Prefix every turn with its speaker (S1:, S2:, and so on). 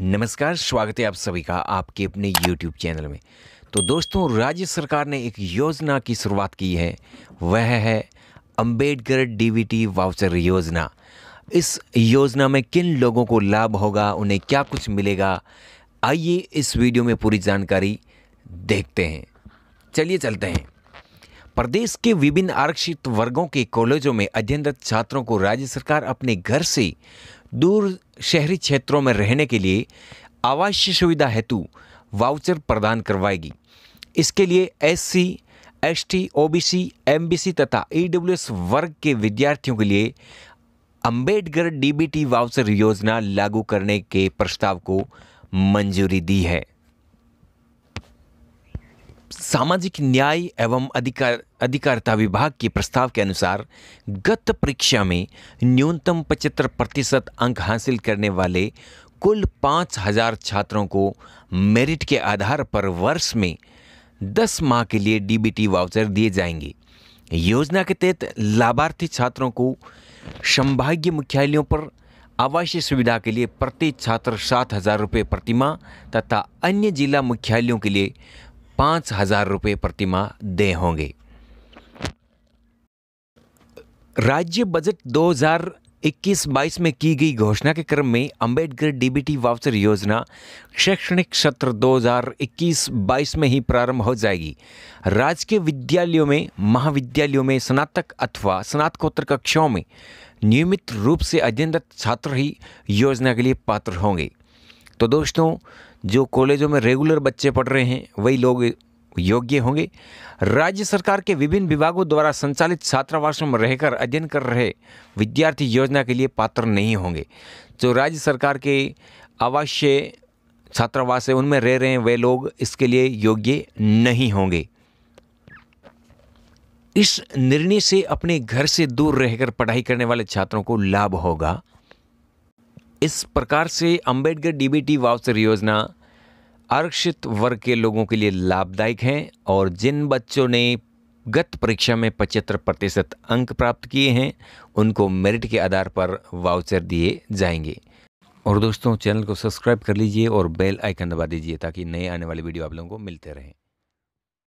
S1: नमस्कार, स्वागत है आप सभी का आपके अपने YouTube चैनल में। तो दोस्तों, राज्य सरकार ने एक योजना की शुरुआत की है। वह है अंबेडकर डीबीटी वाउचर योजना। इस योजना में किन लोगों को लाभ होगा, उन्हें क्या कुछ मिलेगा, आइए इस वीडियो में पूरी जानकारी देखते हैं। चलिए चलते हैं। प्रदेश के विभिन्न आरक्षित वर्गों के कॉलेजों में अध्ययनरत छात्रों को राज्य सरकार अपने घर से दूर शहरी क्षेत्रों में रहने के लिए आवासीय सुविधा हेतु वाउचर प्रदान करवाएगी। इसके लिए S C S T M B C तथा ई डब्ल्यू एस वर्ग के विद्यार्थियों के लिए अंबेडकर डीबीटी वाउचर योजना लागू करने के प्रस्ताव को मंजूरी दी है। सामाजिक न्याय एवं अधिकार, अधिकारिता विभाग के प्रस्ताव के अनुसार गत परीक्षा में न्यूनतम पचहत्तर प्रतिशत अंक हासिल करने वाले कुल पाँच हज़ार छात्रों को मेरिट के आधार पर वर्ष में दस माह के लिए डीबीटी वाउचर दिए जाएँगे। योजना के तहत लाभार्थी छात्रों को संभागीय मुख्यालयों पर आवासीय सुविधा के लिए प्रति छात्र सात हज़ार रुपये प्रतिमा तथा अन्य जिला मुख्यालयों के लिए पाँच हज़ार रुपये प्रतिमाह दे होंगे। राज्य बजट 2021-22 में की गई घोषणा के क्रम में अंबेडकर डीबीटी वाउचर योजना शैक्षणिक सत्र 2021-22 में ही प्रारंभ हो जाएगी। राजकीय विद्यालयों में, महाविद्यालयों में, स्नातक अथवा स्नातकोत्तर कक्षाओं में नियमित रूप से अध्ययनरत छात्र ही योजना के लिए पात्र होंगे। तो दोस्तों, जो कॉलेजों में रेगुलर बच्चे पढ़ रहे हैं, वही लोग योग्य होंगे। राज्य सरकार के विभिन्न विभागों द्वारा संचालित छात्रावासों में रहकर अध्ययन कर रहे विद्यार्थी योजना के लिए पात्र नहीं होंगे। जो राज्य सरकार के आवासीय छात्रावास है, उनमें रह रहे हैं, वे लोग इसके लिए योग्य नहीं होंगे। इस निर्णय से अपने घर से दूर रहकर पढ़ाई करने वाले छात्रों को लाभ होगा। इस प्रकार से अंबेडकर डीबीटी वाउचर योजना आरक्षित वर्ग के लोगों के लिए लाभदायक है और जिन बच्चों ने गत परीक्षा में पचहत्तर प्रतिशत अंक प्राप्त किए हैं, उनको मेरिट के आधार पर वाउचर दिए जाएँगे। और दोस्तों, चैनल को सब्सक्राइब कर लीजिए और बेल आइकन दबा दीजिए ताकि नए आने वाले वीडियो आप लोगों को मिलते रहें।